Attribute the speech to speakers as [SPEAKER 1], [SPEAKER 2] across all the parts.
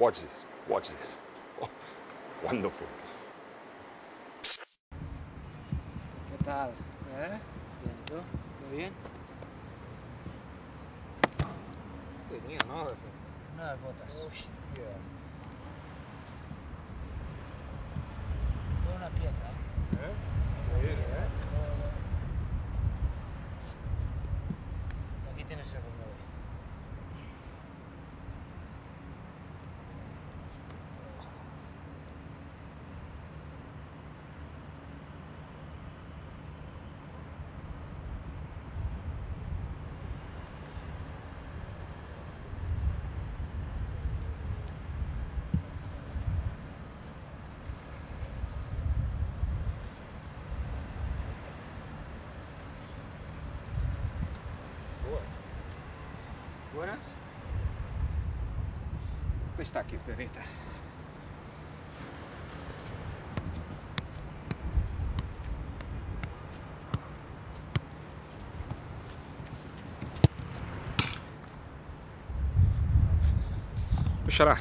[SPEAKER 1] Watch this. Watch this. Oh, wonderful.
[SPEAKER 2] ¿Qué tal? ¿Eh? Bien, ¿y tú? ¿Todo bien?
[SPEAKER 3] Tenía nada.
[SPEAKER 2] Unas botas.
[SPEAKER 3] Hostia.
[SPEAKER 2] ¿Buenas?
[SPEAKER 3] Está aqui, perita. Ô, Xará,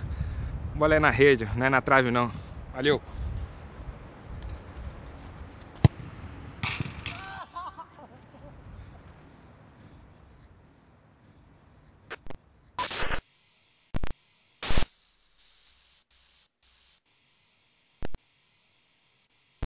[SPEAKER 3] bola é na rede, não é na trave não. Valeu.